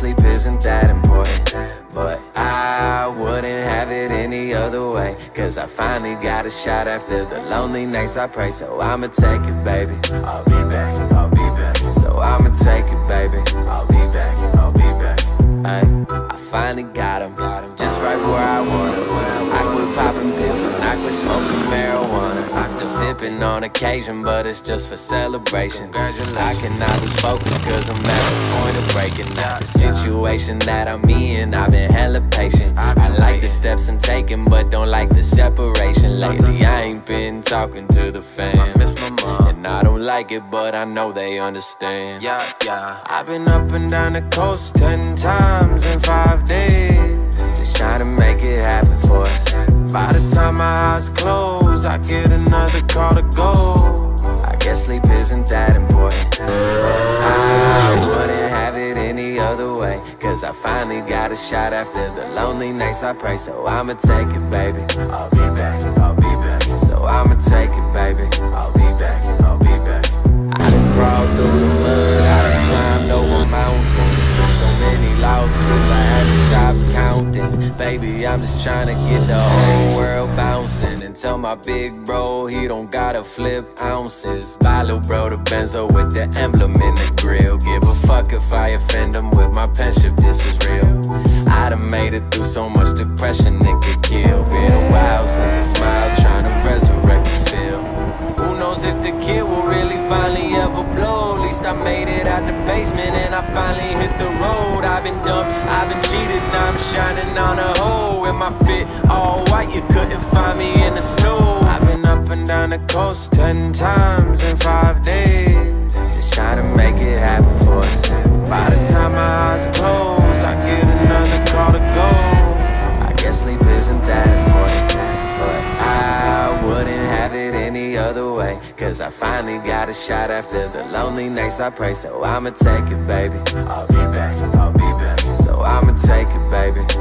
sleep isn't that important. But I wouldn't have it any other way. Cause I finally got a shot after the lonely nights I pray. So I'ma take it, baby. I'll be back, I'll be back. So I'ma take it, baby. I'll be back, I'll be back. Ay, I finally got him, got him just right where I want him. I quit popping pills and I quit smoking marijuana. I'm still sipping on occasion, but it's just for celebration. I cannot lose focus cause I'm at the point of breaking out. The situation that I'm in, I've been hella patient. I like the steps I'm taking, but don't like the separation. Uh-huh. Lately, I ain't been talking to the fam. Miss my mom, and I don't like it, but I know they understand. Yeah, yeah. I've been up and down the coast ten times in five days. Just trying to make it happen for us. By the time my eyes close, I get another call to go. I guess sleep isn't that important. I wouldn't have it any other way. Cause I finally got a shot after the lonely nights I pray. So I'ma take it, baby. I'll be back. Counting. Baby, I'm just trying to get the whole world bouncing. And tell my big bro he don't gotta flip ounces. Buy little bro the Benzo with the emblem in the grill. Give a fuck if I offend him with my penship, this is real. I done made it through so much depression it could kill. Been a while since I smiled, trying to resurrect the feel. Who knows if the kid will least I made it out the basement and I finally hit the road. I've been dumped, I've been cheated, now I'm shining on a hoe. In my fit all white, you couldn't find me in the snow. I've been up and down the coast ten times in five other way. Cause I finally got a shot after the lonely nights. I pray So I'ma take it, baby. I'll be back, I'll be back. So I'ma take it, baby.